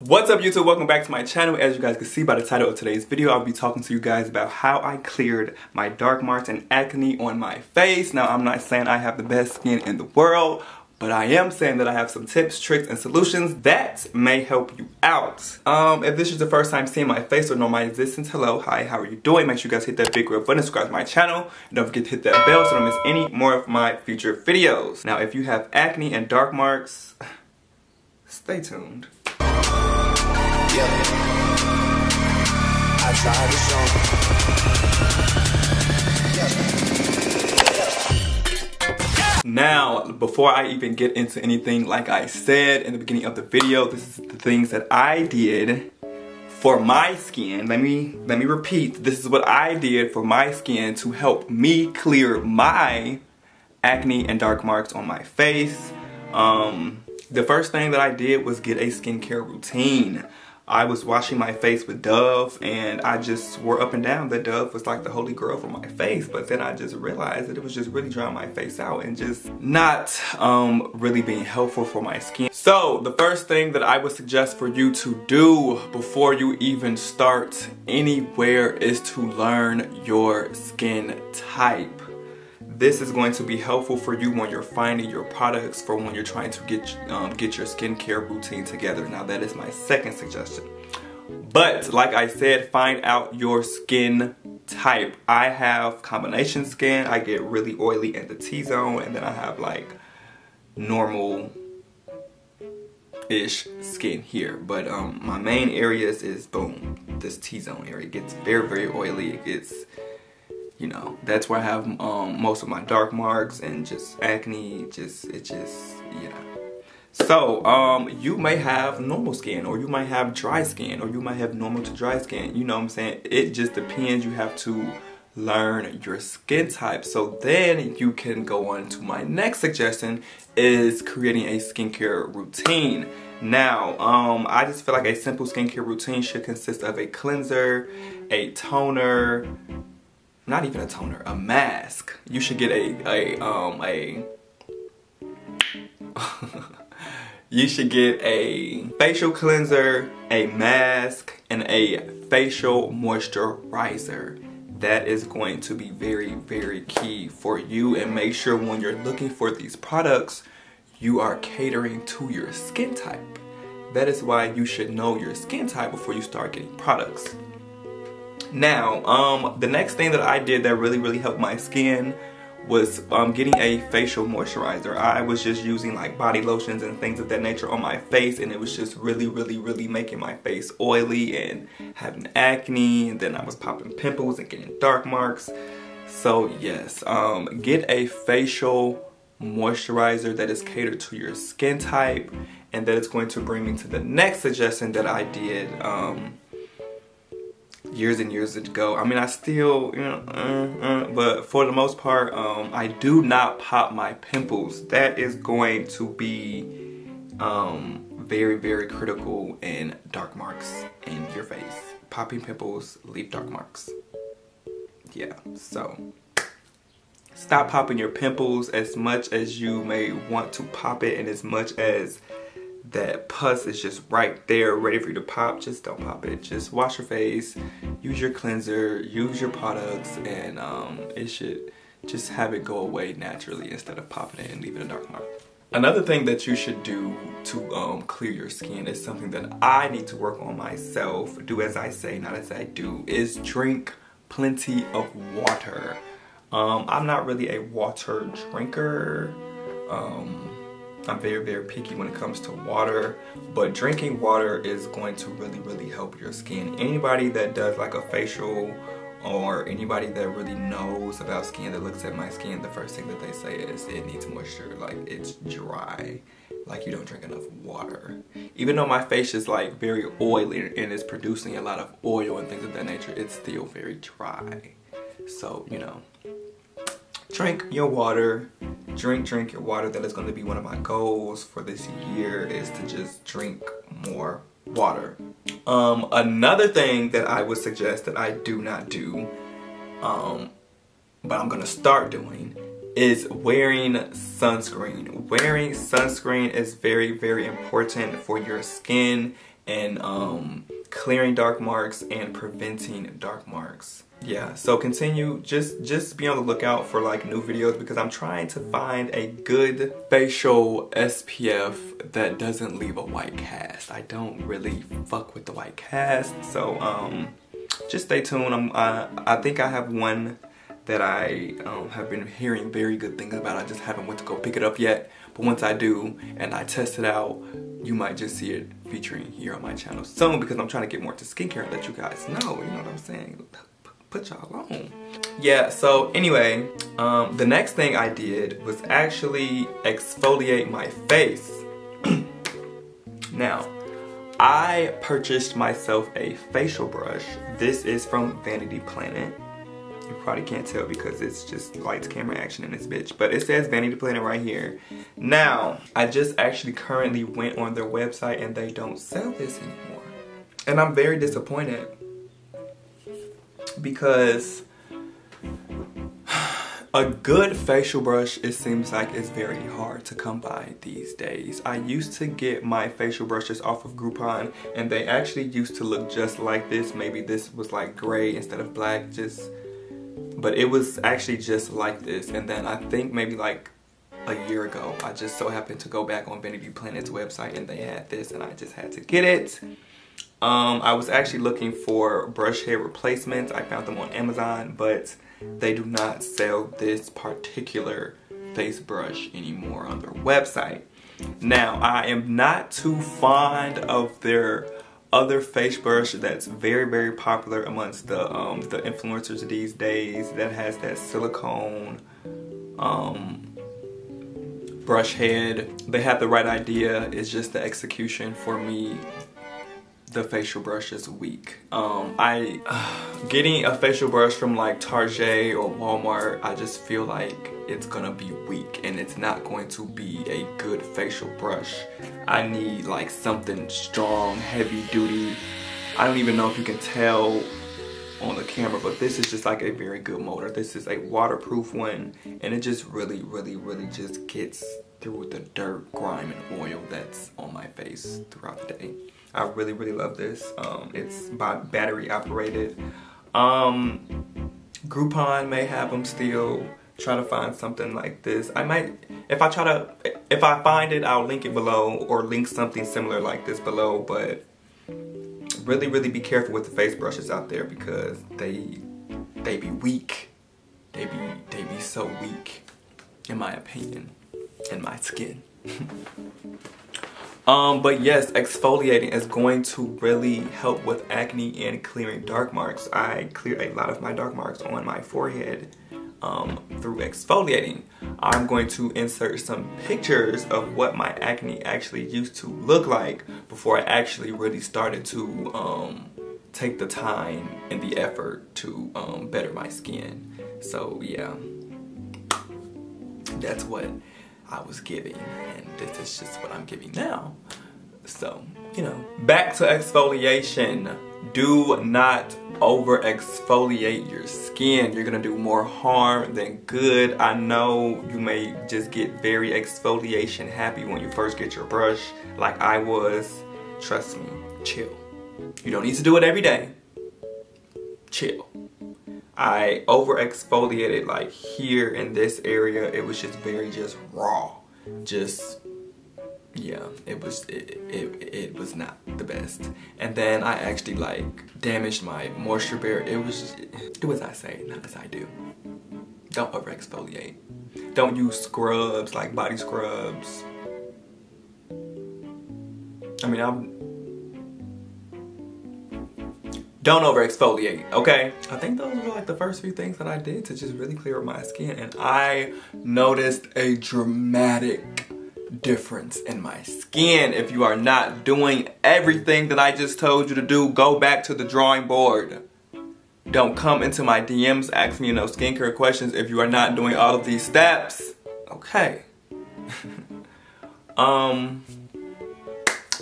What's up YouTube? Welcome back to my channel. As you guys can see by the title of today's video, I'll be talking to you guys about how I cleared my dark marks and acne on my face. Now, I'm not saying I have the best skin in the world, but I am saying that I have some tips, tricks, and solutions that may help you out. Um, if this is the first time seeing my face or know my existence, hello, hi, how are you doing? Make sure you guys hit that big red button, subscribe to my channel, and don't forget to hit that bell so don't miss any more of my future videos. Now, if you have acne and dark marks, stay tuned. Yeah. I tried to show. Now, before I even get into anything, like I said in the beginning of the video, this is the things that I did for my skin. Let me let me repeat. This is what I did for my skin to help me clear my acne and dark marks on my face. Um, the first thing that I did was get a skincare routine. I was washing my face with Dove and I just swore up and down that Dove was like the holy grail for my face. But then I just realized that it was just really drying my face out and just not um, really being helpful for my skin. So the first thing that I would suggest for you to do before you even start anywhere is to learn your skin type. This is going to be helpful for you when you're finding your products for when you're trying to get, um, get your skincare routine together. Now that is my second suggestion. But like I said, find out your skin type. I have combination skin. I get really oily in the T-zone and then I have like normal ish skin here but um my main areas is boom this t-zone area it gets very very oily it gets you know that's where I have um, most of my dark marks and just acne just it just yeah. So um you may have normal skin or you might have dry skin or you might have normal to dry skin you know what I'm saying? It just depends you have to learn your skin type. So then you can go on to my next suggestion is creating a skincare routine. Now um I just feel like a simple skincare routine should consist of a cleanser a toner not even a toner, a mask. You should get a, a, um, a, you should get a facial cleanser, a mask, and a facial moisturizer. That is going to be very, very key for you and make sure when you're looking for these products, you are catering to your skin type. That is why you should know your skin type before you start getting products. Now, um, the next thing that I did that really, really helped my skin was um, getting a facial moisturizer. I was just using like body lotions and things of that nature on my face and it was just really, really, really making my face oily and having acne and then I was popping pimples and getting dark marks. So yes, um, get a facial moisturizer that is catered to your skin type and that is going to bring me to the next suggestion that I did. Um, years and years ago. I mean, I still, you know, uh, uh, but for the most part, um, I do not pop my pimples. That is going to be um, very, very critical in dark marks in your face. Popping pimples leave dark marks. Yeah, so stop popping your pimples as much as you may want to pop it and as much as that pus is just right there ready for you to pop, just don't pop it. Just wash your face, use your cleanser, use your products, and um, it should just have it go away naturally instead of popping it and leaving a dark mark. Another thing that you should do to um, clear your skin is something that I need to work on myself, do as I say, not as I do, is drink plenty of water. Um, I'm not really a water drinker. Um, I'm very, very picky when it comes to water, but drinking water is going to really, really help your skin. Anybody that does like a facial or anybody that really knows about skin that looks at my skin, the first thing that they say is it needs moisture, like it's dry, like you don't drink enough water. Even though my face is like very oily and is producing a lot of oil and things of that nature, it's still very dry. So, you know, drink your water drink drink your water. That is going to be one of my goals for this year is to just drink more water. Um another thing that i would suggest that i do not do um but i'm gonna start doing is wearing sunscreen. Wearing sunscreen is very very important for your skin and um, clearing dark marks and preventing dark marks yeah so continue just just be on the lookout for like new videos because i'm trying to find a good facial spf that doesn't leave a white cast. I don't really fuck with the white cast so um just stay tuned. I'm i, I think i have one that i um, have been hearing very good things about. I just haven't went to go pick it up yet but once i do and i test it out you might just see it featuring here on my channel soon because i'm trying to get more to skincare and let you guys know you know what i'm saying put y'all on. Yeah, so anyway, um, the next thing I did was actually exfoliate my face. now, I purchased myself a facial brush. This is from Vanity Planet. You probably can't tell because it's just lights, camera, action in this bitch. But it says Vanity Planet right here. Now, I just actually currently went on their website and they don't sell this anymore. And I'm very disappointed because a good facial brush, it seems like it's very hard to come by these days. I used to get my facial brushes off of Groupon and they actually used to look just like this. Maybe this was like gray instead of black, just, but it was actually just like this. And then I think maybe like a year ago, I just so happened to go back on Vanity Planet's website and they had this and I just had to get it. Um, I was actually looking for brush head replacements. I found them on Amazon, but they do not sell this particular face brush anymore on their website. Now, I am not too fond of their other face brush that's very, very popular amongst the, um, the influencers these days that has that silicone um, brush head. They have the right idea, it's just the execution for me the facial brush is weak. Um, I, uh, getting a facial brush from like Target or Walmart, I just feel like it's gonna be weak and it's not going to be a good facial brush. I need like something strong, heavy duty. I don't even know if you can tell on the camera, but this is just like a very good motor. This is a waterproof one and it just really, really, really just gets through the dirt, grime, and oil that's on my face throughout the day. I really, really love this. Um, it's by battery operated. Um, Groupon may have them still. Try to find something like this. I might, if I try to, if I find it, I'll link it below or link something similar like this below. But really, really be careful with the face brushes out there because they, they be weak. They be, they be so weak, in my opinion, in my skin. Um, but yes, exfoliating is going to really help with acne and clearing dark marks. I clear a lot of my dark marks on my forehead um, through exfoliating. I'm going to insert some pictures of what my acne actually used to look like before I actually really started to um, take the time and the effort to um, better my skin. So yeah, that's what I was giving and this is just what I'm giving now. So, you know, back to exfoliation. Do not over exfoliate your skin. You're gonna do more harm than good. I know you may just get very exfoliation happy when you first get your brush like I was. Trust me, chill. You don't need to do it every day. Chill. I over exfoliated like here in this area. It was just very just raw. Just yeah, it was it, it, it was not the best. And then I actually like damaged my moisture barrier. It was do as I say, not as I do. Don't over exfoliate. Don't use scrubs like body scrubs. I mean, I'm don't over exfoliate, okay? I think those were like the first few things that I did to just really clear up my skin and I noticed a dramatic difference in my skin. If you are not doing everything that I just told you to do, go back to the drawing board. Don't come into my DMs asking me no skincare questions if you are not doing all of these steps. Okay. um,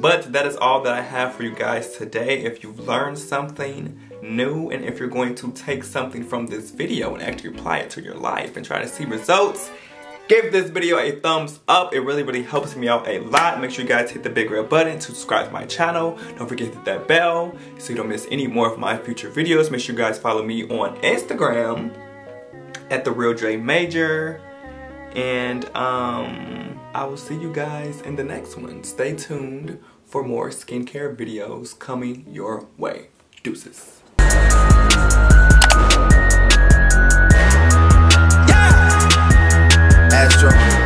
but that is all that I have for you guys today. If you've learned something new and if you're going to take something from this video and actually apply it to your life and try to see results, give this video a thumbs up. It really, really helps me out a lot. Make sure you guys hit the big red button to subscribe to my channel. Don't forget to hit that bell so you don't miss any more of my future videos. Make sure you guys follow me on Instagram at The Real Dre Major. And um, I will see you guys in the next one. Stay tuned for more skincare videos coming your way. Deuces. Yeah! Astro.